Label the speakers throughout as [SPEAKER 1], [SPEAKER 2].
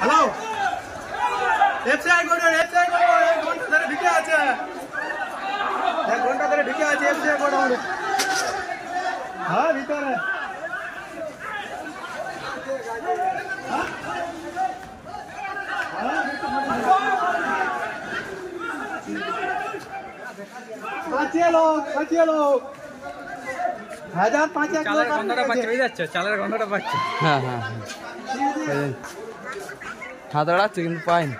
[SPEAKER 1] Hello FCI কোডের FCI code এক ঘণ্টা ধরে ঢুকে আছে। এক ঘণ্টা ধরে ঢুকে আছে এফসিআই আমাদের। হ্যাঁ ভিতরে। পাঁচিয়ে লোক পাঁচিয়ে লোক হাজার পাঁচ
[SPEAKER 2] চালের গন্ধটা পাচ্ছে বুঝতে পারছ? চালের গন্ধটা পাচ্ছে।
[SPEAKER 3] হ্যাঁ হ্যাঁ হ্যাঁ। হাত দাঁড়াচ্ছে কিন্তু পাইনি।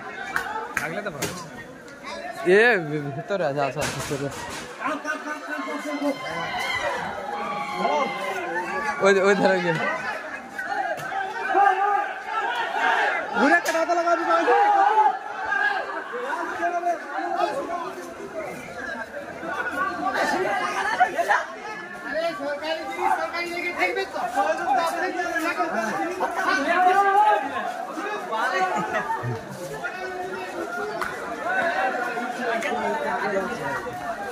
[SPEAKER 2] থাকলে তো ভালো
[SPEAKER 3] এ ভিতরে আছে আসা ভিতরে। ওই ওই ধারে গিয়ে। Thank you.